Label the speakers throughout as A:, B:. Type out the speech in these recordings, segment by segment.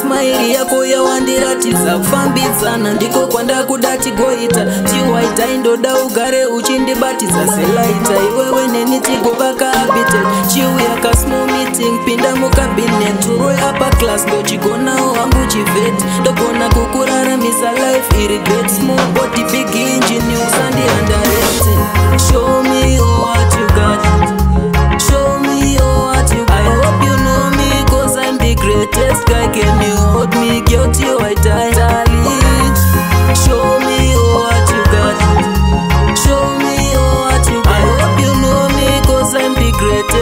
A: smaili yako yawandiratidza kufambidzana ndiko kwandakuda tigoita tiwaitai ndoda ugare uchindibatidza selaita iwewe neni tigovaka abited chiuya kasmo meeting pinda mukabinet roy upper class ndochigonawo hangu chivet ndogona kukuraramisa life iregret small body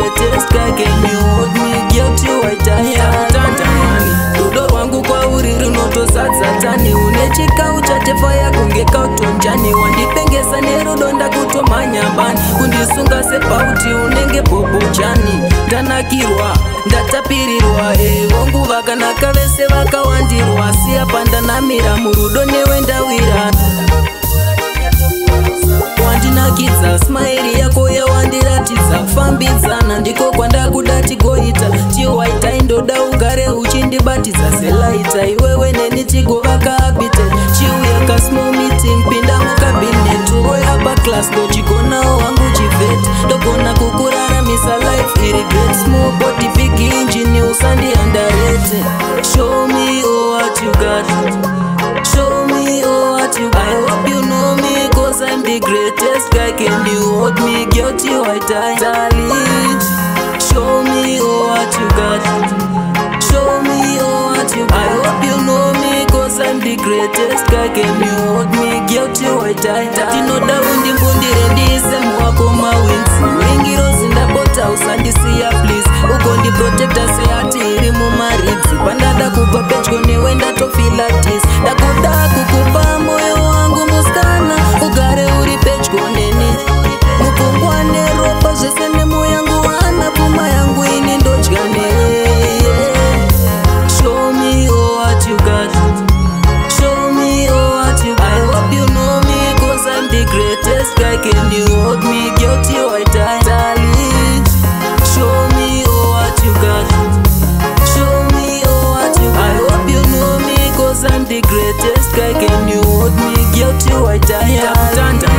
A: greatest cake and you hold me guilty white I rudo rwangu kwauri runotozadzatani une chikau chatefa yakunge kautonjani wandipengesa nerudo ndakutomanyabani kundisunga sepauti unenge bobojani ndanakirwa ndatapirirwa evongu eh, vakanaka vese vakawandirwa siyapandanamira murudo newendawirana kundinakidza smairi yako yawandiratidza kufambidzana ndiko kwandakuda tigoita tiwaitaindoda ugare uchindibatidza selaita iwewe neni tigova kaabite chiuya kasmal meeting pinda mukabinetu royapa class ndochigonawo hangu chivet ndogon the greatest guy can you hold me get you i die talent show me oh, what you got show me oh, what you got. i hope you know me cause i'm the greatest guy can you hold me get you i die tinoda undimbundire ndiise muwako mawins ringiro the greatest guy Can you hold me guilty? am done.